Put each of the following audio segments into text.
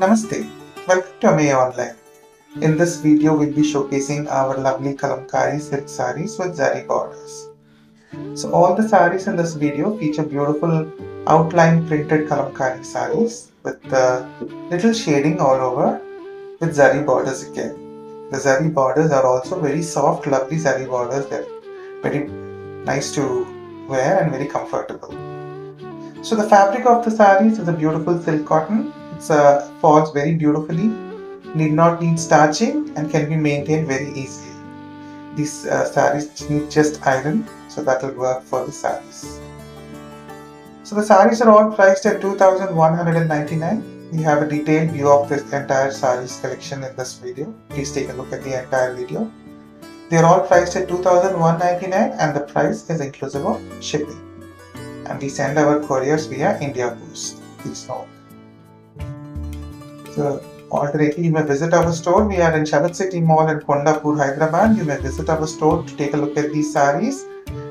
Namaste, welcome to Ameya Online. In this video, we'll be showcasing our lovely Kalamkari silk saris with zari borders. So all the saris in this video feature beautiful outline printed Kalamkari saris with the little shading all over with zari borders again. The zari borders are also very soft, lovely zari borders. They're very nice to wear and very comfortable. So the fabric of the saris is a beautiful silk cotton. Uh, falls very beautifully, need not need starching and can be maintained very easily. These uh, saris need just iron, so that will work for the saris. So the saris are all priced at 2199 We have a detailed view of this entire saris collection in this video. Please take a look at the entire video. They are all priced at 2199 and the price is inclusive of shipping and we send our couriers via India Post. Please note. So, alternately, you may visit our store. We are in Sarath City Mall in Kondapur, Hyderabad. You may visit our store to take a look at these saris.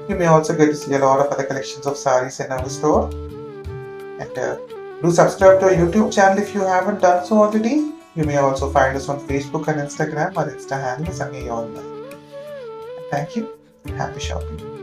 You may also get to see a lot of other collections of saris in our store. And uh, do subscribe to our YouTube channel if you haven't done so already. You may also find us on Facebook and Instagram. Our Insta handle is Thank you. Happy shopping.